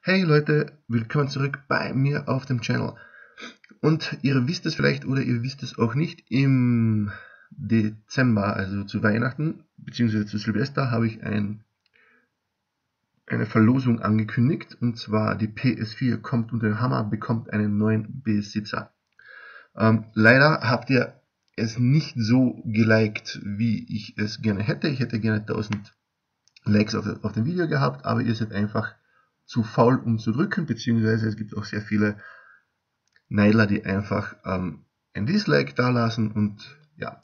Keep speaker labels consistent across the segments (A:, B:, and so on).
A: Hey Leute, willkommen zurück bei mir auf dem Channel. Und ihr wisst es vielleicht oder ihr wisst es auch nicht, im Dezember, also zu Weihnachten bzw. zu Silvester, habe ich ein, eine Verlosung angekündigt. Und zwar die PS4 kommt unter den Hammer, bekommt einen neuen Besitzer. Ähm, leider habt ihr es nicht so geliked, wie ich es gerne hätte. Ich hätte gerne 1000 Likes auf, auf dem Video gehabt, aber ihr seid einfach zu faul, um zu drücken, beziehungsweise es gibt auch sehr viele Neidler, die einfach ähm, ein Dislike da lassen und ja.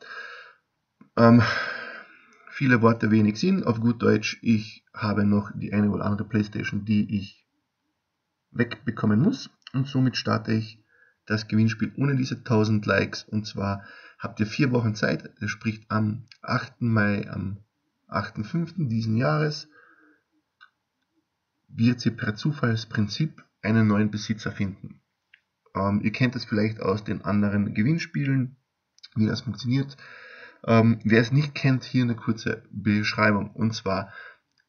A: Ähm, viele Worte, wenig Sinn. Auf gut Deutsch, ich habe noch die eine oder andere Playstation, die ich wegbekommen muss und somit starte ich das Gewinnspiel ohne diese 1000 Likes und zwar habt ihr vier Wochen Zeit, das spricht am 8. Mai, am 8.5. diesen Jahres wird sie per Zufallsprinzip einen neuen Besitzer finden. Ähm, ihr kennt das vielleicht aus den anderen Gewinnspielen, wie das funktioniert. Ähm, wer es nicht kennt, hier eine kurze Beschreibung. Und zwar,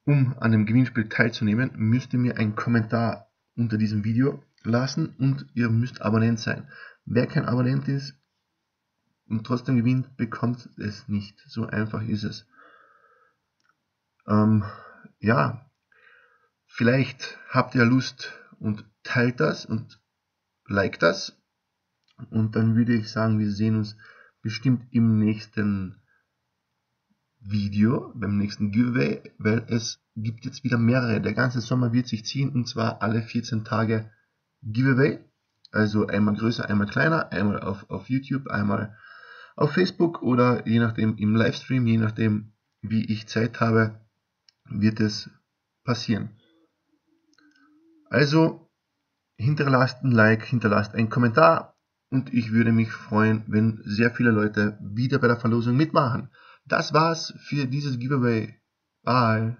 A: um an dem Gewinnspiel teilzunehmen, müsst ihr mir einen Kommentar unter diesem Video lassen und ihr müsst Abonnent sein. Wer kein Abonnent ist und trotzdem gewinnt, bekommt es nicht. So einfach ist es. Ähm, ja, Vielleicht habt ihr Lust und teilt das und liked das. Und dann würde ich sagen, wir sehen uns bestimmt im nächsten Video, beim nächsten Giveaway, weil es gibt jetzt wieder mehrere. Der ganze Sommer wird sich ziehen und zwar alle 14 Tage Giveaway. Also einmal größer, einmal kleiner, einmal auf, auf YouTube, einmal auf Facebook oder je nachdem im Livestream, je nachdem wie ich Zeit habe, wird es passieren. Also hinterlasst ein Like, hinterlasst einen Kommentar und ich würde mich freuen, wenn sehr viele Leute wieder bei der Verlosung mitmachen. Das war's für dieses Giveaway. Bye.